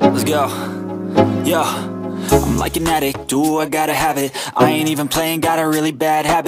Let's go. Yo. I'm like an addict, do I gotta have it I ain't even playing, got a really bad habit